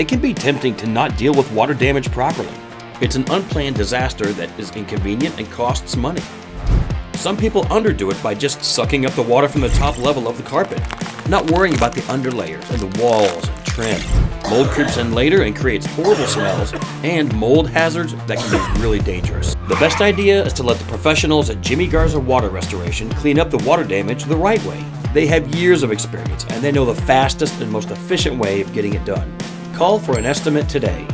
it can be tempting to not deal with water damage properly. It's an unplanned disaster that is inconvenient and costs money. Some people underdo it by just sucking up the water from the top level of the carpet, not worrying about the underlayers and the walls and trim. Mold creeps in later and creates horrible smells and mold hazards that can be really dangerous. The best idea is to let the professionals at Jimmy Garza Water Restoration clean up the water damage the right way. They have years of experience and they know the fastest and most efficient way of getting it done. Call for an estimate today